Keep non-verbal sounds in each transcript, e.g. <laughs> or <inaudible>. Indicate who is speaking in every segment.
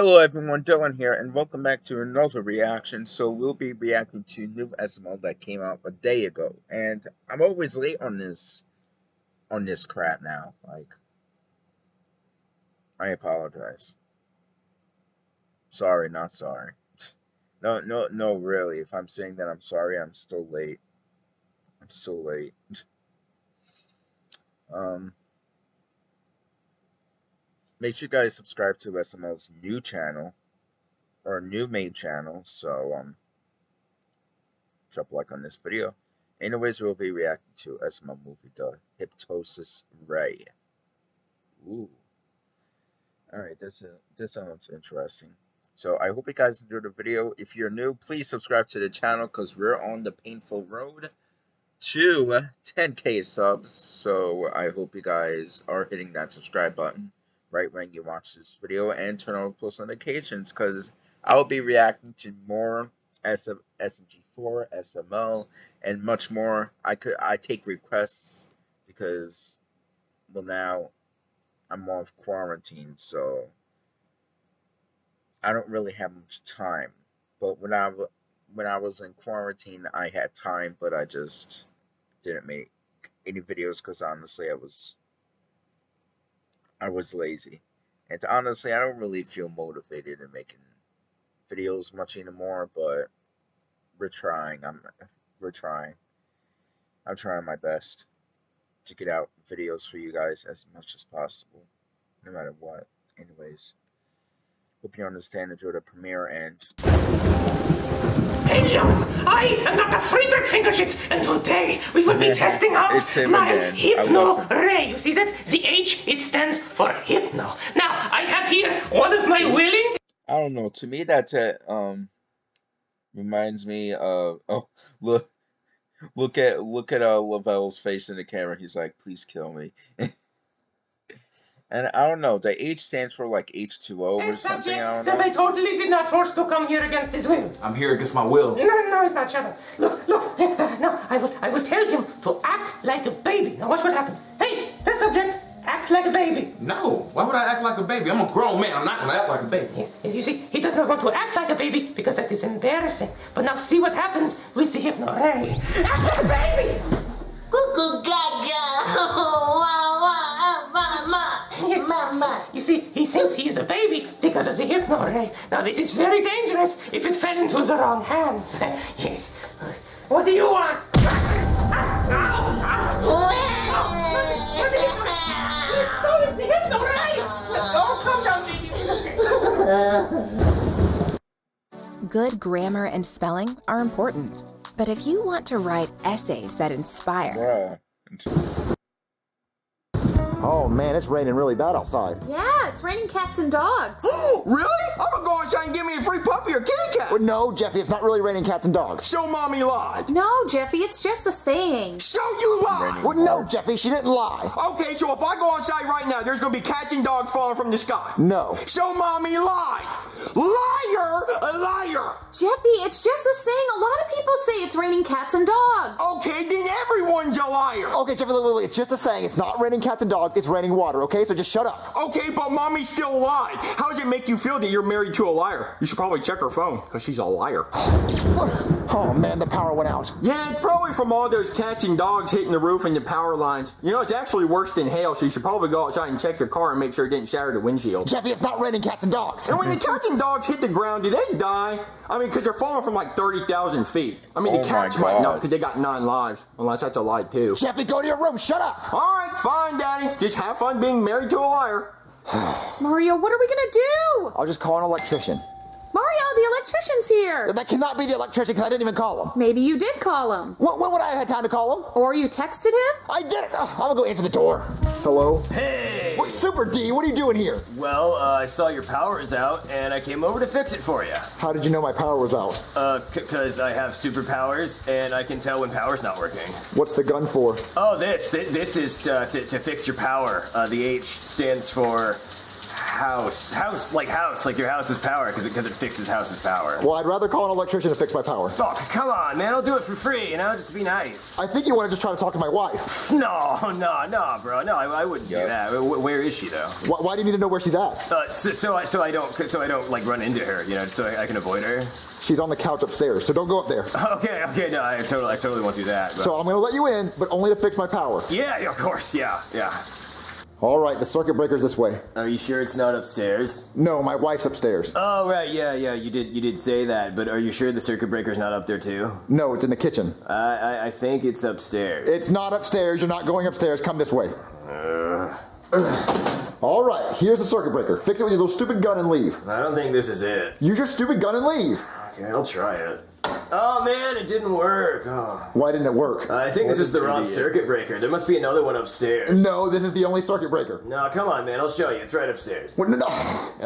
Speaker 1: Hello everyone, Dylan here, and welcome back to another reaction. So we'll be reacting to new SML that came out a day ago, and I'm always late on this, on this crap now. Like, I apologize. Sorry, not sorry. <laughs> No, no, no, really. If I'm saying that I'm sorry, I'm still late. I'm still late. <laughs> Um make sure you guys subscribe to SML's new channel or new main channel. So um, drop a like on this video. Anyways, we'll be reacting to SML movie The Hypnosis Ray. Ooh. Alright, this, this sounds interesting. So I hope you guys enjoyed the video. If you're new, please subscribe to the channel because we're on the painful road to 10k subs. So I hope you guys are hitting that subscribe button right when you watch this video and turn on post notifications because I will be reacting to more SM, SMG4, SML, and much more. I could I take requests because well now I'm off quarantine, so I don't really have much time. But when I when I was in quarantine, I had time, but I just didn't make any videos because honestly I was I was lazy. And honestly, I don't really feel motivated in making videos much anymore, but we're trying. I'm we're trying. I'm trying my best to get out videos for you guys as much as possible, no matter what. Anyways, hope you understand. Enjoy the premiere and.
Speaker 2: Hello, I am Dr. Friedrich Fingershit, and today we will be testing out my
Speaker 1: again.
Speaker 2: Hypno Ray. You see that? The H, it stands for Hypno. Now, I have here one of my willing...
Speaker 1: I don't know, to me that's a, um, reminds me of, oh, look, look at, look at, uh, Lavelle's face in the camera, he's like, please kill me. <laughs> And I don't know, the H stands for like H2O or something. I don't
Speaker 2: that I totally did not force to come here against his will.
Speaker 3: I'm here against my will.
Speaker 2: No, no, it's not. Shut up. Look, look. Uh, no, I will, I will tell him to act like a baby. Now watch what happens. Hey, the subject, act like a baby.
Speaker 3: No, why would I act like a baby? I'm a grown man. I'm not gonna act like a baby.
Speaker 2: Yes, you see, he does not want to act like a baby because that is embarrassing. But now see what happens with the hypno ray. Act like a baby.
Speaker 4: Cuckoo gaga. <laughs>
Speaker 2: Mama. You see, he thinks he is a baby because of the hypno ray. Now, this is very dangerous if it fell into the wrong hands. yes. What do you want?
Speaker 5: Good grammar and spelling are important. But if you want to write essays that inspire,
Speaker 6: Oh man, it's raining really bad outside.
Speaker 7: Yeah, it's raining cats and dogs. <gasps>
Speaker 3: really? I'm gonna go outside and get me a free puppy or kitty cat.
Speaker 6: Well, no, Jeffy, it's not really raining cats and dogs.
Speaker 3: Show mommy lied.
Speaker 7: No, Jeffy, it's just a saying.
Speaker 3: Show you lied.
Speaker 6: Well, no, Jeffy, she didn't lie.
Speaker 3: Okay, so if I go outside right now, there's gonna be cats and dogs falling from the sky.
Speaker 6: No.
Speaker 3: Show mommy lied. Liar! Liar!
Speaker 7: Jeffy, it's just a saying. A lot of people say it's raining cats and dogs.
Speaker 3: Okay, then everyone's a liar.
Speaker 6: Okay, Jeffy, look, look, look, it's just a saying. It's not raining cats and dogs, it's raining water, okay? So just shut up.
Speaker 3: Okay, but mommy still lied. How does it make you feel that you're married to a liar? You should probably check her phone, because she's a liar. <sighs>
Speaker 6: oh man, the power went out.
Speaker 3: Yeah, it's probably from all those cats and dogs hitting the roof and the power lines. You know, it's actually worse than hail, so you should probably go outside and check your car and make sure it didn't shatter the windshield.
Speaker 6: Jeffy, it's not raining cats and dogs.
Speaker 3: And when the cats and dogs hit the ground, do they die? I mean, because they're falling from like 30,000 feet. I mean,
Speaker 1: oh
Speaker 3: the cats might not because they got nine lives, unless that's a lie too.
Speaker 6: Jeffy, go to your room. Shut up.
Speaker 3: All right, fine, Daddy. Just have fun being married to a liar. <sighs>
Speaker 7: Mario, what are we going to do?
Speaker 6: I'll just call an electrician.
Speaker 7: Mario, the electrician's here.
Speaker 6: That cannot be the electrician because I didn't even call him.
Speaker 7: Maybe you did call him.
Speaker 6: What, when would I have had time to call him?
Speaker 7: Or you texted him?
Speaker 6: I did it. Oh, I'm going to go answer the door. Hello?
Speaker 8: Hey!
Speaker 6: What, Super D, what are you doing here?
Speaker 8: Well, uh, I saw your power is out, and I came over to fix it for you.
Speaker 6: How did you know my power was out?
Speaker 8: Uh, because I have superpowers, and I can tell when power's not working.
Speaker 6: What's the gun for?
Speaker 8: Oh, this. Th this is to, to, to, fix your power. Uh, the H stands for house. House, like house, like your house's power, because it, cause it fixes house's power.
Speaker 6: Well, I'd rather call an electrician to fix my power.
Speaker 8: Oh, come on, man. I'll do it for free, you know, just to be nice.
Speaker 6: I think you want to just try to talk to my wife. <laughs>
Speaker 8: No, no, no, bro. No, I, I wouldn't do that. Wh- Where is she, though?
Speaker 6: Why, why do you need to know where she's at?
Speaker 8: Uh, so, so, I, so I don't, so I don't like run into her, you know, so I, I can avoid her.
Speaker 6: She's on the couch upstairs, so don't go up there. <laughs>
Speaker 8: Okay, okay, no, I totally, I totally won't do that. But...
Speaker 6: So I'm gonna let you in, but only to fix my power.
Speaker 8: yeah, yeah, of course, yeah, yeah.
Speaker 6: All right, the circuit breaker's this way.
Speaker 8: Are you sure it's not upstairs?
Speaker 6: No, my wife's upstairs.
Speaker 8: Oh right, yeah, yeah. You did, you did say that, but are you sure the circuit breaker's not up there too?
Speaker 6: No, it's in the kitchen.
Speaker 8: I, I, I think it's upstairs.
Speaker 6: It's not upstairs. You're not going upstairs. Come this way. <sighs> All right, here's the circuit breaker. Fix it with your little stupid gun and leave.
Speaker 8: I don't think this is it.
Speaker 6: Use your stupid gun and leave.
Speaker 8: Okay, I'll try it. Oh man, it didn't work. Oh.
Speaker 6: Why didn't it work?
Speaker 8: I think this is the wrong circuit breaker. There must be another one upstairs.
Speaker 6: No, this is the only circuit breaker.
Speaker 8: No, come on, man. I'll show you. It's right upstairs.
Speaker 6: What, no, no.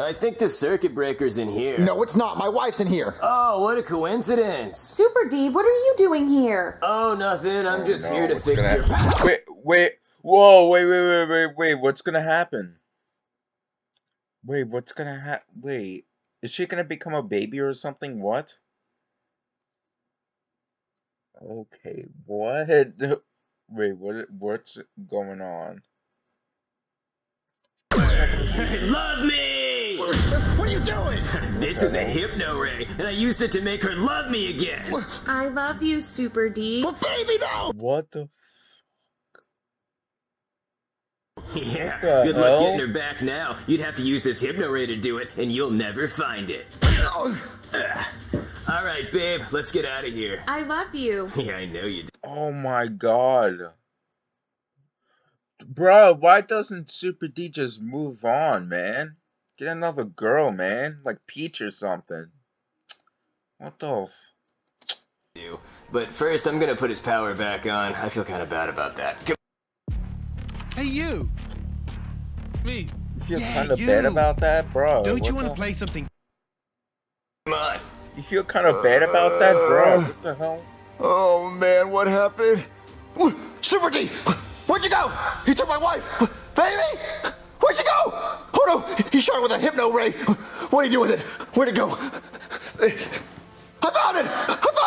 Speaker 8: I think the circuit breaker's in here.
Speaker 6: No, it's not. My wife's in here.
Speaker 8: Oh, what a coincidence.
Speaker 7: Super D, what are you doing here?
Speaker 8: Oh, nothing. I'm oh, just
Speaker 1: No,
Speaker 8: here to
Speaker 1: what's
Speaker 8: fix
Speaker 1: gonna
Speaker 8: your.
Speaker 1: Wait, wait, whoa, wait, wait, wait, wait, wait. What's gonna happen? Wait, what's gonna happen? Wait, is she gonna become a baby or something? What? Okay, what? Wait, what? What's going on?
Speaker 8: Love me!
Speaker 6: What are you doing? <laughs>
Speaker 8: This is a hypno ray, and I used it to make her love me again.
Speaker 7: I love you, Super D.
Speaker 6: But baby, though.
Speaker 1: What the? <laughs>
Speaker 8: Yeah,
Speaker 1: The
Speaker 8: good luck getting her back now. You'd have to use this hypno ray to do it, and you'll never find it. Ugh. All right, babe, let's get out of here.
Speaker 7: I love you. <laughs>
Speaker 8: Yeah, I know you. do.
Speaker 1: Oh my god. Bro, why doesn't Super D just move on, man? Get another girl, man. Like Peach or something. What the f-
Speaker 8: But first, I'm gonna put his power back on. I feel kind of bad about that. Come-
Speaker 9: Hey, you! Me.
Speaker 1: You feel
Speaker 9: Yeah,
Speaker 1: kind of
Speaker 9: you.
Speaker 1: bad about that, bro?
Speaker 9: Don't you want to
Speaker 1: the-
Speaker 9: play something?
Speaker 1: You feel kind of bad about that, bro? Uh, what the hell?
Speaker 6: Oh man, what happened? Super D, where'd you go? He took my wife, baby. Where'd you go? Oh no, he shot her with a hypno ray. What do you do with it? Where'd it go?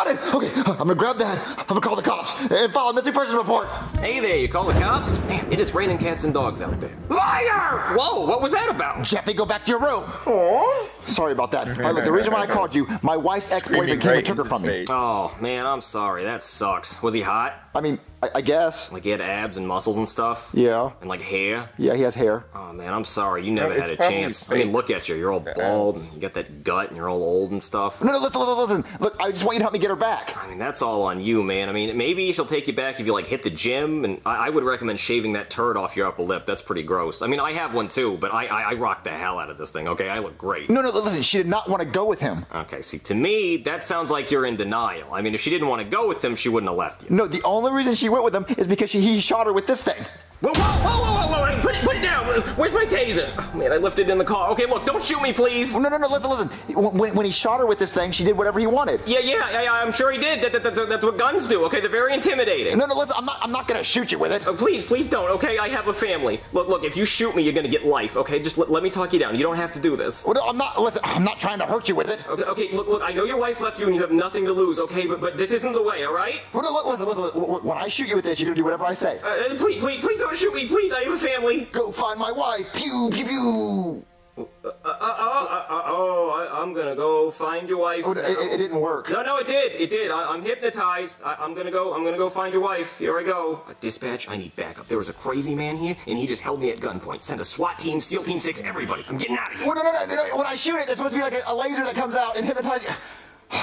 Speaker 6: I found it! I found it! Okay, I'm gonna grab that. I'm gonna call the cops and file a missing person report.
Speaker 8: Hey there, you call the cops? Man, it is raining cats and dogs out there.
Speaker 6: Liar!
Speaker 8: Whoa, what was that about?
Speaker 6: Jeffy, go back to your room. Oh, sorry about that. All right, look, the reason why I called you, my wife's ex-boyfriend
Speaker 1: Screaming
Speaker 6: came and took her from
Speaker 1: his
Speaker 6: me.
Speaker 8: Oh, man, I'm sorry. That sucks. Was he hot?
Speaker 6: I mean, I, I guess.
Speaker 8: Like he had abs and muscles and stuff?
Speaker 6: Yeah.
Speaker 8: And like hair?
Speaker 6: Yeah, he has hair.
Speaker 8: Oh man, I'm sorry. You never
Speaker 1: No,
Speaker 8: had a
Speaker 1: probably
Speaker 8: chance. I mean, look at you. You're all bald and you got that gut and you're all old and stuff.
Speaker 6: No, no, listen, listen, listen. Look, I just want you to help me get her back.
Speaker 8: I mean, that's all on you, man. I mean, maybe she'll take you back if you like hit the gym, and I, I would recommend shaving that turd off your upper lip. That's pretty gross. I mean, I have one too, but I, I I rock the hell out of this thing. Okay, I look great.
Speaker 6: No, no, listen, she did not want to go with him.
Speaker 8: Okay, see, to me, that sounds like you're in denial. I mean, if she didn't want to go with him, she wouldn't have left you.
Speaker 6: No, the only reason she went with him is because she, he shot her with this thing.
Speaker 8: Whoa, whoa, whoa, whoa, whoa, whoa, put it, put it down. Where's my taser? Oh, man, I left it in the car. Okay, look, don't shoot me, please.
Speaker 6: No, no, no, listen, listen. When, when he shot her with this thing, she did whatever he wanted.
Speaker 8: Yeah, yeah, yeah, yeah, I'm sure he did. That, that, that, that's what guns do, okay? They're very intimidating.
Speaker 6: No, no, listen, I'm not, I'm not gonna shoot you with it.
Speaker 8: Uh, please, please don't, okay? I have a family. Look, look, if you shoot me, you're gonna get life, okay? Just let, let me talk you down. You don't have to do this.
Speaker 6: Well, no, I'm not, listen, I'm not trying to hurt you with it.
Speaker 8: Okay, okay, look, look, I know your wife left you and you have nothing to lose, okay? But, but this isn't the way, all right?
Speaker 6: Well, no, look, listen, listen, listen. When I shoot you with this, you're gonna do whatever I say.
Speaker 8: Uh, uh, please, please, please don't shoot me, please. I have a family.
Speaker 6: Go find my wife. Pew, pew, pew.
Speaker 8: Uh, uh, uh, uh, uh, oh, I, I'm gonna go find your wife.
Speaker 6: Oh, it, it- it didn't work.
Speaker 8: No, no, it did. It did. I, I'm hypnotized. I, I'm gonna go. I'm gonna go find your wife. Here I go. Uh, dispatch. I need backup. There was a crazy man here, and he just held me at gunpoint. Send a SWAT team, SEAL Team Six, everybody. I'm getting out of here.
Speaker 6: Well, no, no, no, no, When I shoot it, there's supposed to be like a, a laser that comes out and hypnotizes you.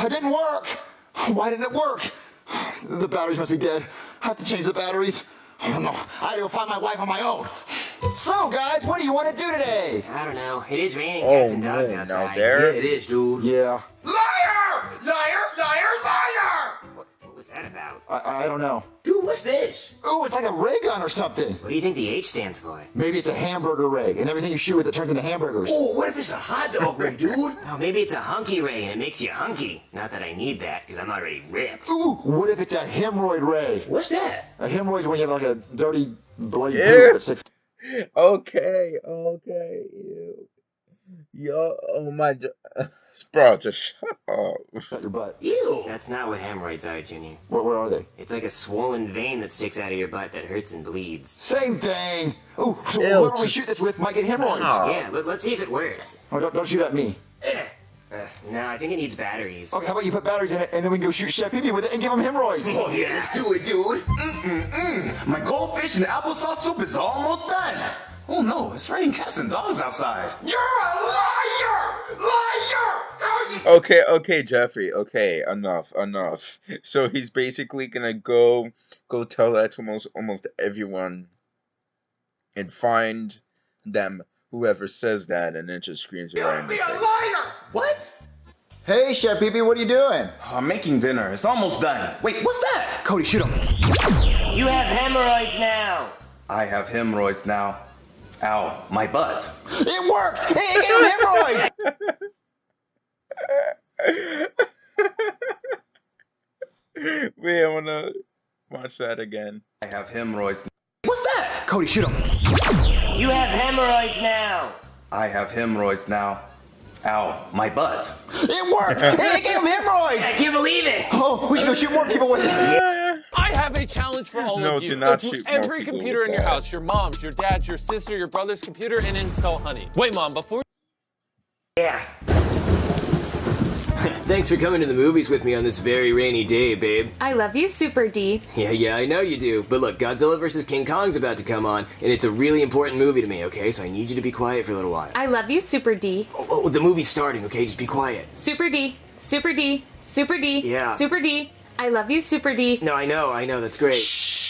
Speaker 6: It didn't work. Why didn't it work? The batteries must be dead. I have to change the batteries. Oh, no. I had to find my wife on my own. So, guys, what do you want to do today?
Speaker 8: I don't know. It is raining
Speaker 1: oh, cats Oh no, now there.
Speaker 8: is, dude.
Speaker 6: Yeah.
Speaker 4: Liar! Liar! Liar! Liar!
Speaker 8: What was that about?
Speaker 6: I, I don't know.
Speaker 4: Dude, what's this?
Speaker 6: Ooh, it's like a ray gun or something.
Speaker 8: What do you think the H stands for?
Speaker 6: Maybe it's a hamburger ray, and everything you shoot with it turns into hamburgers.
Speaker 4: Oh, what if it's a hot dog ray, dude? <laughs>
Speaker 8: Oh, maybe it's a hunky ray and it makes you hunky. Not that I need that, because I'm already ripped.
Speaker 6: Ooh, what if it's a hemorrhoid ray?
Speaker 4: What's that?
Speaker 6: A hemorrhoid's when you have like a dirty, bloody
Speaker 1: Ew.
Speaker 6: poop that sticks <laughs>
Speaker 1: Okay, okay. Ew. Yo, oh my, <laughs> bro, just shut up.
Speaker 6: Shut your butt.
Speaker 8: Ew! That's not what hemorrhoids are, Junior.
Speaker 6: Where, where are they?
Speaker 8: It's like a swollen vein that sticks out of your butt that hurts and bleeds.
Speaker 6: Same thing. Oh, so
Speaker 1: Ew,
Speaker 6: whoever we shoot this with might get hemorrhoids.
Speaker 1: stop.
Speaker 8: Yeah, let, let's see if it works.
Speaker 6: Oh, don't, don't shoot at me.
Speaker 8: Uh, no, I think it needs batteries.
Speaker 6: Okay, how about you put batteries in it and then we can go shoot Chef Pee with it and give him hemorrhoids?
Speaker 4: Oh yeah, let's do it, dude. Mm-mm-mm. My goldfish and applesauce soup is almost done. Oh no, it's raining cats and dogs outside. You're a liar! Liar! How you
Speaker 1: Okay, okay, Jeffrey. Okay, enough, enough. <laughs> So he's basically gonna go go tell that to almost almost everyone and find them whoever says that and then just screams it right in
Speaker 4: be a
Speaker 1: face.
Speaker 4: liar? What?
Speaker 6: Hey, Chef Pee what are you doing?
Speaker 4: I'm making dinner. It's almost done. Wait, what's that?
Speaker 6: Cody, shoot him.
Speaker 8: You have hemorrhoids now!
Speaker 4: I have hemorrhoids now. Ow, my butt.
Speaker 6: It works! Hey, get him hemorrhoids! <laughs>
Speaker 1: Wait, I wanna watch that again.
Speaker 4: I have hemorrhoids. What's that?
Speaker 6: Cody, shoot him.
Speaker 8: You have hemorrhoids now!
Speaker 4: I have hemorrhoids now. Ow, my butt.
Speaker 6: It works! Hey, get him hemorrhoids!
Speaker 8: I can't believe it!
Speaker 6: Oh, we should go shoot more people with it.
Speaker 10: I have a challenge for all
Speaker 1: No,
Speaker 10: of you.
Speaker 1: do not
Speaker 10: Go to
Speaker 1: shoot more
Speaker 10: every
Speaker 1: people
Speaker 10: computer in your
Speaker 1: that.
Speaker 10: house, your mom's, your dad's, your sister, your brother's computer, and install Honey. Wait, mom, before
Speaker 8: Yeah. <laughs> Thanks for coming to the movies with me on this very rainy day, babe.
Speaker 7: I love you, Super D.
Speaker 8: Yeah, yeah, I know you do. But look, Godzilla vs. King Kong's about to come on, and it's a really important movie to me, okay? So I need you to be quiet for a little while.
Speaker 7: I love you, Super D.
Speaker 8: Oh, oh, the movie's starting, okay? Just be quiet.
Speaker 7: Super D. Super D. Super D.
Speaker 8: Yeah.
Speaker 7: Super D. I love you, Super D.
Speaker 8: No, I know, I know, that's great.
Speaker 4: Shh,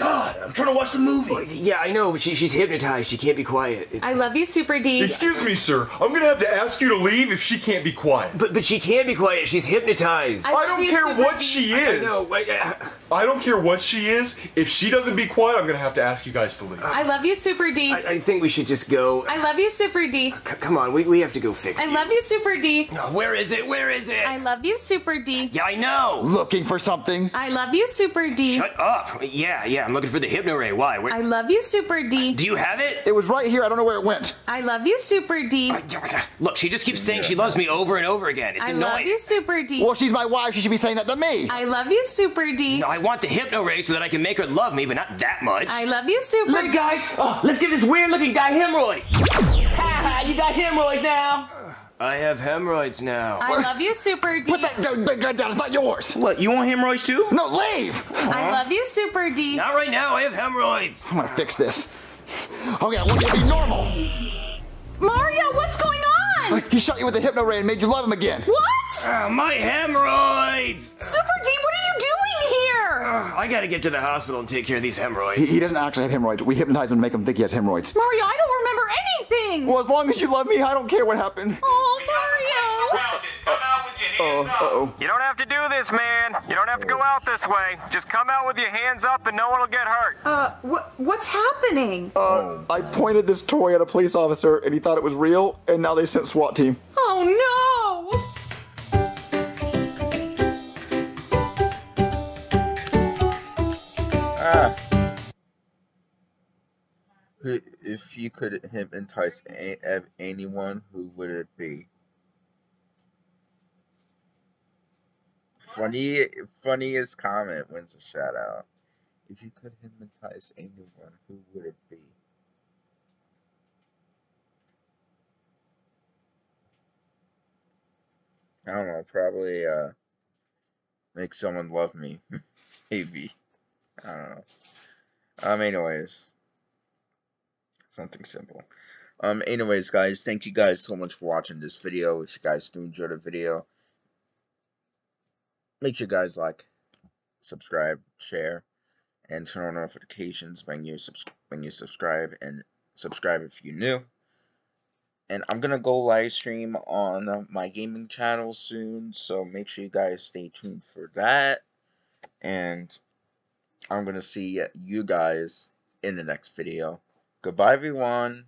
Speaker 4: God, I'm trying to watch the movie.
Speaker 8: Yeah, I know, but she, she's hypnotized. She can't be quiet. It-
Speaker 7: I love you, Super D.
Speaker 11: Excuse me, sir. I'm gonna have to ask you to leave if she can't be quiet.
Speaker 8: but but she can't be quiet. She's hypnotized.
Speaker 7: I
Speaker 11: I
Speaker 7: love
Speaker 11: don't
Speaker 7: you,
Speaker 11: care
Speaker 7: Super
Speaker 11: what
Speaker 7: D.
Speaker 11: she
Speaker 8: I
Speaker 11: is.
Speaker 8: know. I, uh,
Speaker 11: I don't care what she is. If she doesn't be quiet, I'm gonna have to ask you guys to leave.
Speaker 7: I love you, Super D.
Speaker 8: I, I think we should just go.
Speaker 7: I love you, Super D.
Speaker 8: C- come on, we, we have to go fix it.
Speaker 7: I
Speaker 8: it.
Speaker 7: love you, Super D.
Speaker 8: Where is it? Where is it?
Speaker 7: I love you, Super D.
Speaker 8: yeah, I know.
Speaker 6: Looking for something?
Speaker 7: I love you, Super D.
Speaker 8: Shut up. Yeah, yeah, I'm looking for the hypno ray. Why? Where,
Speaker 7: I love you, Super D.
Speaker 8: do you have it?
Speaker 6: It was right here. I don't know where it went.
Speaker 7: I love you, Super D.
Speaker 8: Oh, Look, she just keeps saying she loves me over and over again. It's
Speaker 7: I
Speaker 8: annoying.
Speaker 7: I love you, Super D.
Speaker 6: Well, she's my wife. She should be saying that to me.
Speaker 7: I love you, Super D.
Speaker 8: No, I want the hypno ray so that I can make her love me, but not that much.
Speaker 7: I love you, Super
Speaker 4: Look,
Speaker 7: D.
Speaker 4: guys, oh, let's give this weird-looking guy hemorrhoids. Ha <laughs> ha! You got hemorrhoids now.
Speaker 8: I have hemorrhoids now.
Speaker 7: I love you, Super D.
Speaker 6: Put that gun big gun down. It's not yours.
Speaker 4: What? You want hemorrhoids too?
Speaker 6: No, leave.
Speaker 7: I love you, Super D.
Speaker 8: Not right now. I have hemorrhoids.
Speaker 6: I'm gonna fix this. Okay, I want you to be normal.
Speaker 7: Mario, what's going on?
Speaker 6: He shot you with a hypno ray and made you love him again.
Speaker 7: What?
Speaker 8: Ah, my hemorrhoids.
Speaker 7: Super D, what are you doing here?
Speaker 8: I gotta get to the hospital and take care of these hemorrhoids.
Speaker 6: he doesn't actually have hemorrhoids. We hypnotize him to make him think he has hemorrhoids.
Speaker 7: Mario, I don't remember anything.
Speaker 6: Well, as long as you love me, I don't care what happened.
Speaker 7: Oh, Mario.
Speaker 6: Uh oh.
Speaker 8: You don't have to do this, man. You don't have to go out this way. Just come out with your hands up and no one will get hurt.
Speaker 7: Uh, what what's happening?
Speaker 6: Uh, I pointed this toy at a police officer and he thought it was real, and now they sent SWAT team.
Speaker 7: Oh no!
Speaker 1: Who- If you could hypnotize a- a- anyone, who would it be? Funny, funniest comment wins a shout out. If you could hypnotize anyone, who would it be? I don't know. Probably uh, make someone love me. <laughs> Maybe. I don't know. Um. Anyways, something simple. Um. Anyways, guys, thank you guys so much for watching this video. If you guys do enjoy the video, make sure you guys like, subscribe, share, and turn on notifications when you when you subscribe and subscribe if you're new. And I'm gonna go live stream on my gaming channel soon, so make sure you guys stay tuned for that. And I'm gonna see you guys in the next video. Goodbye, everyone.